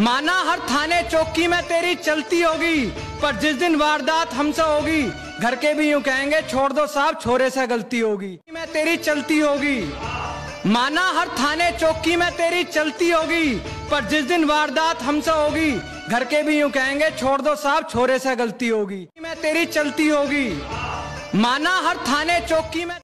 माना हर थाने चौकी में तेरी चलती होगी, पर जिस दिन वारदात हमसे होगी, घर के भी यूँ कहेंगे, छोड़ दो साहब, छोरे से गलती होगी। मैं तेरी चलती होगी। माना हर थाने चौकी में तेरी चलती होगी, पर जिस दिन वारदात हमसे होगी, घर के भी यूँ कहेंगे, छोड़ दो साहब, छोरे से गलती होगी। मैं तेरी चलती होगी। माना हर थाने चौकी में